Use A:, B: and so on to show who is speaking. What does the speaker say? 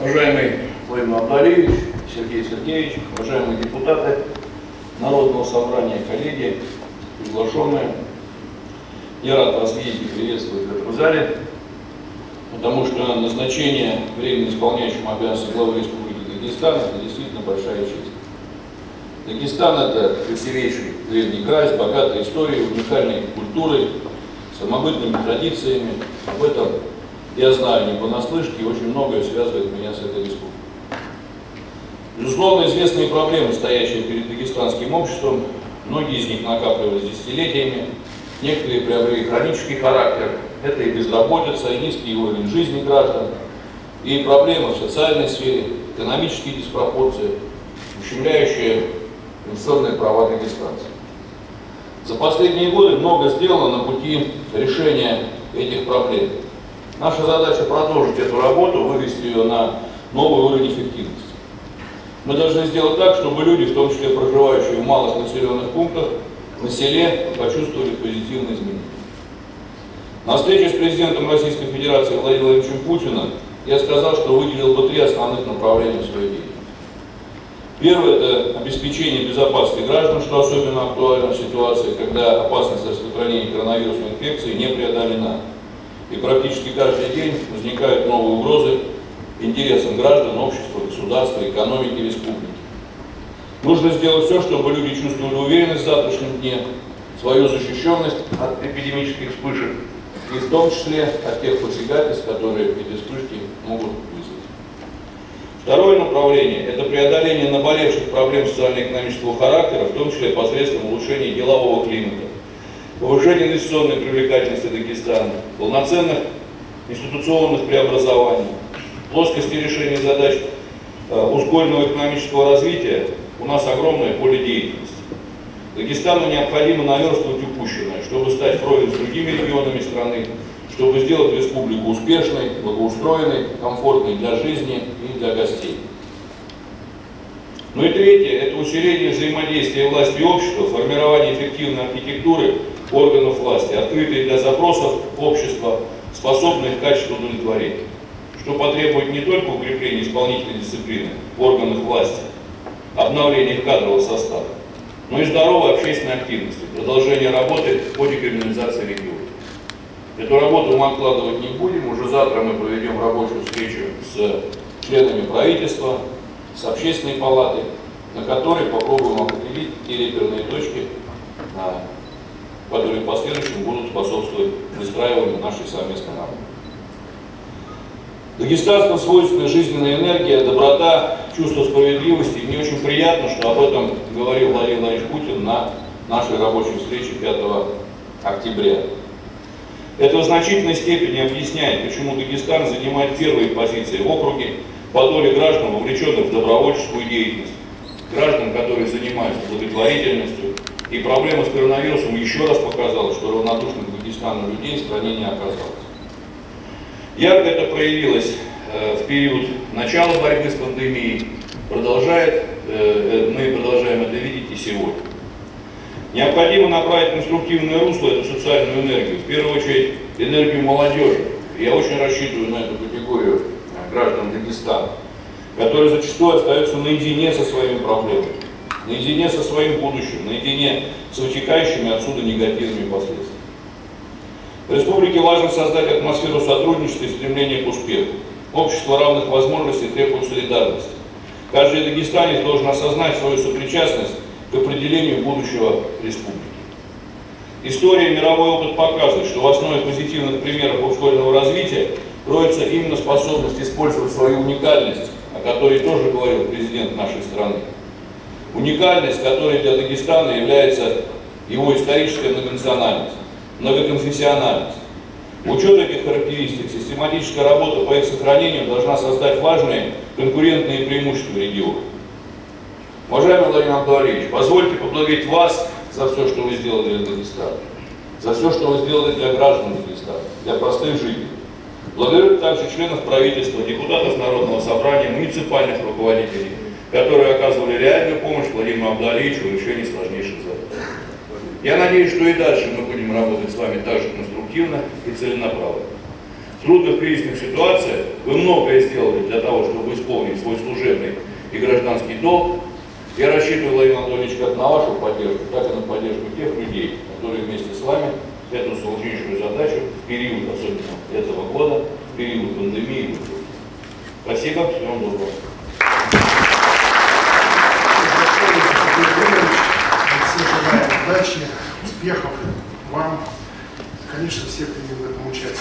A: Уважаемый Владимир Абдалевич, Сергей Сергеевич, уважаемые депутаты Народного собрания, коллеги, приглашенные, я рад вас видеть и приветствовать в этом зале, потому что назначение временно исполняющим обязанности главы Республики Дагестан – это действительно большая честь. Дагестан – это красивейший древний край с богатой историей, уникальной культурой, самобытными традициями. Об этом я знаю не понаслышке, и очень многое связывает меня с этой республикой. Безусловно, известные проблемы, стоящие перед дагестанским обществом, многие из них накапливались десятилетиями, некоторые приобрели хронический характер, это и безработица, и низкий уровень жизни граждан, и проблемы в социальной сфере, экономические диспропорции, ущемляющие конституционные права дагестанцев. За последние годы много сделано на пути решения этих проблем. Наша задача продолжить эту работу, вывести ее на новый уровень эффективности. Мы должны сделать так, чтобы люди, в том числе проживающие в малых населенных пунктах, на селе почувствовали позитивные изменения. На встрече с президентом Российской Федерации Владимиром Владимировичем Путиным я сказал, что выделил бы три основных направления своей деятельности. Первое – это обеспечение безопасности граждан, что особенно актуально в ситуации, когда опасность распространения коронавирусной инфекции не преодолена. И практически каждый день возникают новые угрозы интересам граждан, общества, государства, экономики республики. Нужно сделать все, чтобы люди чувствовали уверенность в завтрашнем дне, свою защищенность от эпидемических вспышек, и в том числе от тех посягательств, которые эти вспышки могут Второе направление – это преодоление наболевших проблем социально-экономического характера, в том числе посредством улучшения делового климата, повышения инвестиционной привлекательности Дагестана, полноценных институционных преобразований, плоскости решения задач э, ускоренного экономического развития у нас огромное поле деятельности. Дагестану необходимо наверстывать упущенное, чтобы стать вровень с другими регионами страны, чтобы сделать республику успешной, благоустроенной, комфортной для жизни и для гостей. Ну и третье – это усиление взаимодействия власти и общества, формирование эффективной архитектуры органов власти, открытой для запросов общества, способных качеству удовлетворения, что потребует не только укрепления исполнительной дисциплины в органах власти, обновления кадрового состава, но и здоровой общественной активности, продолжения работы по декриминализации региона. Эту работу мы откладывать не будем. Уже завтра мы проведем рабочую встречу с членами правительства, с общественной палатой, на которой попробуем определить те реперные точки, которые в последующем будут способствовать выстраиванию нашей совместной работы. Дагестанцам свойственна жизненная энергия, доброта, чувство справедливости. Мне очень приятно, что об этом говорил Владимир Владимирович Путин на нашей рабочей встрече 5 октября. Это в значительной степени объясняет, почему Дагестан занимает первые позиции в округе по доле граждан, вовлеченных в добровольческую деятельность, граждан, которые занимаются благотворительностью. И проблема с коронавирусом еще раз показала, что равнодушных к Дагестану людей в стране не оказалось. Ярко это проявилось э, в период начала борьбы с пандемией, продолжает, э, э мы продолжаем это видеть и сегодня. Необходимо направить конструктивное русло эту социальную энергию, в первую очередь энергию молодежи. Я очень рассчитываю на эту категорию граждан Дагестана, которые зачастую остаются наедине со своими проблемами, наедине со своим будущим, наедине с вытекающими отсюда негативными последствиями. В республике важно создать атмосферу сотрудничества и стремления к успеху. Общество равных возможностей требует солидарности. Каждый дагестанец должен осознать свою сопричастность к определению будущего республики. История и мировой опыт показывают, что в основе позитивных примеров ускоренного развития кроется именно способность использовать свою уникальность, о которой тоже говорил президент нашей страны. Уникальность, которая для Дагестана является его историческая многонациональность, многоконфессиональность. Учет этих характеристик, систематическая работа по их сохранению должна создать важные конкурентные преимущества региона. Уважаемый Владимир Абдуалевич, позвольте поблагодарить вас за все, что вы сделали для Дагестана, за все, что вы сделали для граждан Дагестана, для простых жителей. Благодарю также членов правительства, депутатов Народного собрания, муниципальных руководителей, которые оказывали реальную помощь Владимиру Абдуалевичу в решении сложнейших задач. Я надеюсь, что и дальше мы будем работать с вами так же конструктивно и целенаправленно. В трудных кризисных ситуациях вы многое сделали для того, чтобы и гражданский долг. Я рассчитываю, Владимир Анатольевич, как на вашу поддержку, так и на поддержку тех людей, которые вместе с вами эту сложнейшую задачу в период, особенно этого года, в период пандемии. Спасибо, всего доброго.
B: Успехов вам, конечно, всех в этом участии.